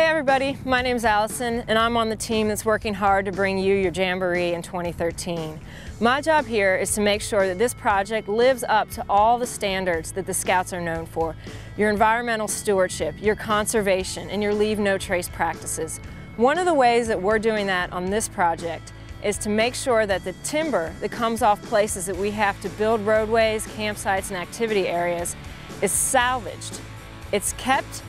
Hey everybody, my name's Allison and I'm on the team that's working hard to bring you your Jamboree in 2013. My job here is to make sure that this project lives up to all the standards that the Scouts are known for. Your environmental stewardship, your conservation, and your leave no trace practices. One of the ways that we're doing that on this project is to make sure that the timber that comes off places that we have to build roadways, campsites, and activity areas is salvaged. It's kept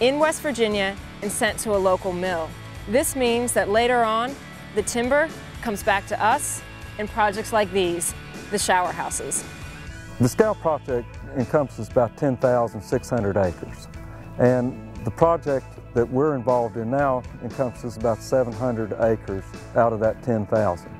in West Virginia and sent to a local mill. This means that later on, the timber comes back to us in projects like these, the shower houses. The Scout project encompasses about 10,600 acres. And the project that we're involved in now encompasses about 700 acres out of that 10,000.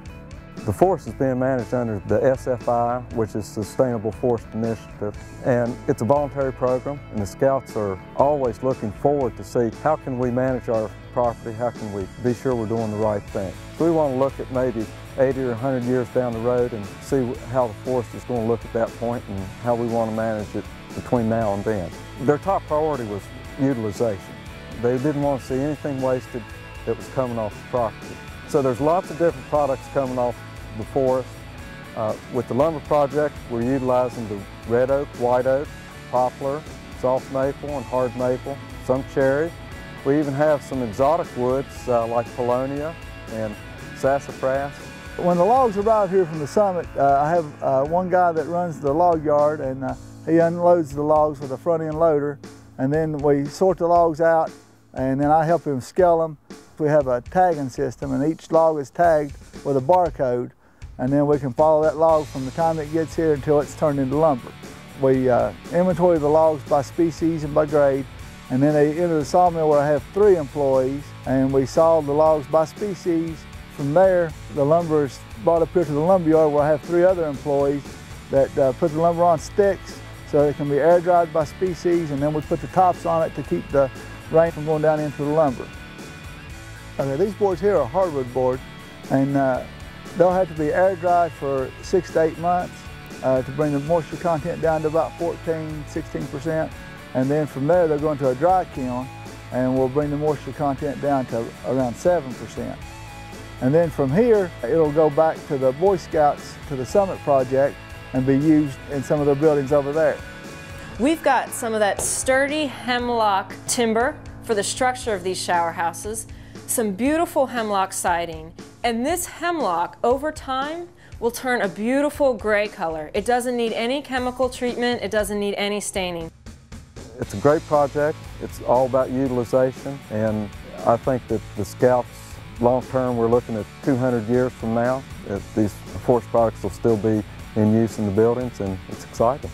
The forest is being managed under the SFI, which is Sustainable Forest Initiative, and it's a voluntary program, and the Scouts are always looking forward to see how can we manage our property, how can we be sure we're doing the right thing. So we want to look at maybe 80 or 100 years down the road and see how the forest is going to look at that point and how we want to manage it between now and then. Their top priority was utilization. They didn't want to see anything wasted that was coming off the property. So there's lots of different products coming off the forest. Uh, with the lumber project, we're utilizing the red oak, white oak, poplar, soft maple, and hard maple, some cherry. We even have some exotic woods uh, like paulownia and sassafras. When the logs arrive here from the summit, uh, I have uh, one guy that runs the log yard and uh, he unloads the logs with a front end loader and then we sort the logs out and then I help him scale them. We have a tagging system and each log is tagged with a barcode and then we can follow that log from the time it gets here until it's turned into lumber. We uh, inventory the logs by species and by grade, and then they enter the sawmill where I have three employees, and we saw the logs by species. From there, the lumber is brought up here to the lumber yard where I have three other employees that uh, put the lumber on sticks so it can be air dried by species, and then we put the tops on it to keep the rain from going down into the lumber. Okay, these boards here are hardwood boards, and uh, They'll have to be air dried for six to eight months uh, to bring the moisture content down to about 14, 16%. And then from there, they'll go into a dry kiln and we'll bring the moisture content down to around 7%. And then from here, it'll go back to the Boy Scouts, to the Summit Project, and be used in some of their buildings over there. We've got some of that sturdy hemlock timber for the structure of these shower houses, some beautiful hemlock siding, and this hemlock, over time, will turn a beautiful gray color. It doesn't need any chemical treatment, it doesn't need any staining. It's a great project. It's all about utilization, and I think that the Scouts, long term, we're looking at 200 years from now, that these forest products will still be in use in the buildings, and it's exciting.